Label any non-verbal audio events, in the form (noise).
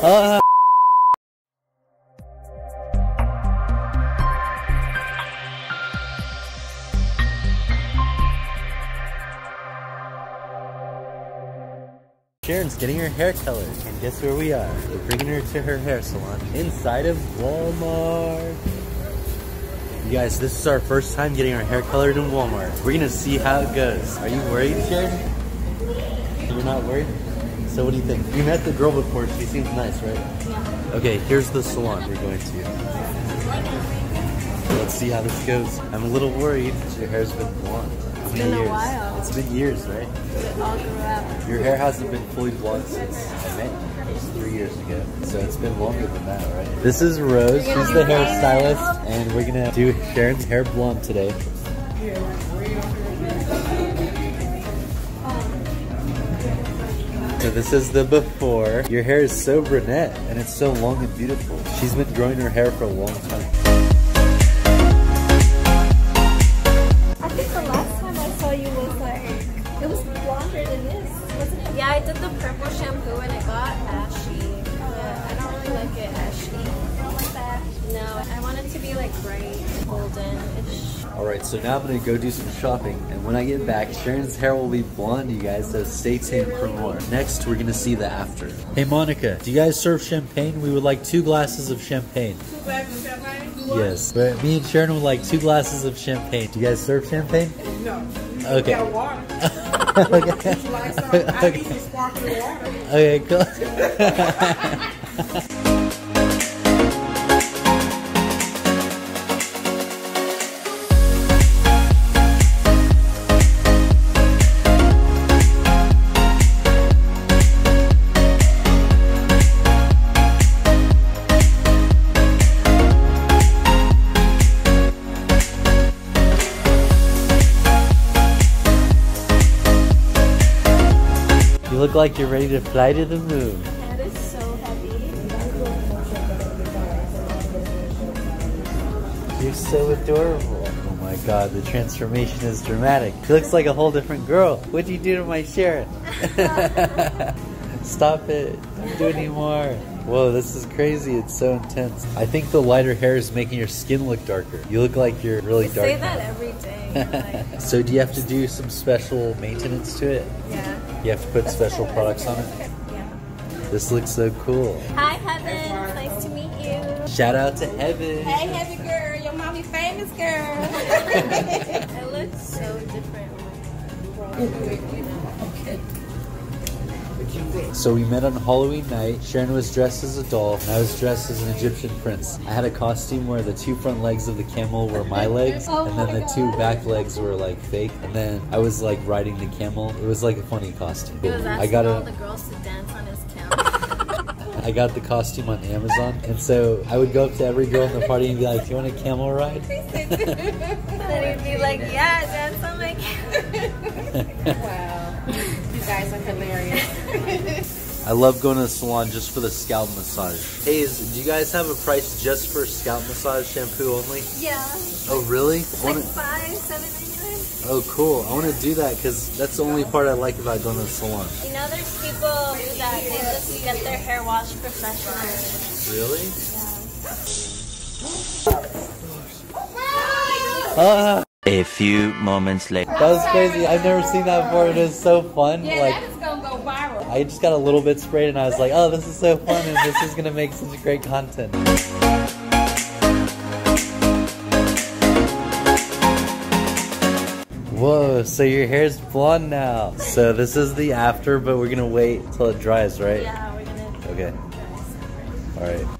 Ah. Sharon's getting her hair colored, and guess where we are? We're bringing her to her hair salon inside of Walmart. You guys, this is our first time getting our hair colored in Walmart. We're gonna see how it goes. Are you worried, Sharon? You're not worried? So what do you think? You met the girl before, she seems nice, right? Yeah. Okay, here's the salon we're going to. Let's see how this goes. I'm a little worried. Your hair's been blonde. How many been a while. It's been years, right? It all grew up. Your hair hasn't been fully blonde since I met you. It was three years ago. So it's been longer than that, right? This is Rose. She's the hairstylist. And we're gonna do Sharon's hair blonde today. So this is the before. Your hair is so brunette and it's so long and beautiful. She's been growing her hair for a long time. I think the last time I saw you was like, it was blonder than this, wasn't it? Yeah, I did the purple shampoo and it got ashy. Yeah, I don't really like it ashy. I don't like that. No, I want it to be like bright, golden-ish. Alright, so now I'm gonna go do some shopping, and when I get back, Sharon's hair will be blonde, you guys, so stay tuned for more. Next, we're gonna see the after. Hey Monica, do you guys serve champagne? We would like two glasses of champagne. Two glasses of champagne? Yes, but me and Sharon would like two glasses of champagne. Do you guys serve champagne? No. Okay. Got (laughs) okay. Would you like some? I Okay. need some sparkling water. Okay, cool. (laughs) look like you're ready to fly to the moon. That is so heavy. You're so adorable. Oh my god, the transformation is dramatic. She looks like a whole different girl. What'd you do to my Sharon? (laughs) Stop it. Don't do anymore. Whoa, this is crazy. It's so intense. I think the lighter hair is making your skin look darker. You look like you're really I dark. say that every day. (laughs) Like, so do you have to do some special maintenance to it? yeah. You have to put special products on it? This looks so cool. Hi, Heaven. Nice to meet you. Shout out to Heaven. Hey, heavy girl, your mommy famous girl. (laughs) it looks so different. So we met on Halloween night. Sharon was dressed as a doll, and I was dressed as an Egyptian prince. I had a costume where the two front legs of the camel were my (laughs) oh legs, Oh and then my the two back legs were like fake. And then I was like riding the camel. It was like a funny costume. He was I got all the girls to dance on his camel. (laughs) I got the costume on Amazon, and so I would go up to every girl in the party and be like, "Do you want a camel ride?" (laughs) then he'd be like, yeah, dance on my camel. wow. You guys are hilarious. I love going to the salon just for the scalp massage. Hey, is, do you guys have a price just for scalp massage shampoo only? Yeah. Oh, really? Like Wanna- five, seven ninety nine. Oh, cool. I want to do that because that's the only part I like about going to the salon. You know, there's people that they just get their hair washed professionally. Really? Ah, A few moments later. that was crazy. I've never seen that before. It is so fun. Yeah, like, that is gonna go viral. I just got a little bit sprayed and I was like, oh, this is so fun and this is going to make such great content. Whoa, so your hair's blonde now. So this is the after, but we're going to wait till it dries, right? Yeah, we're gonna. Okay. All right.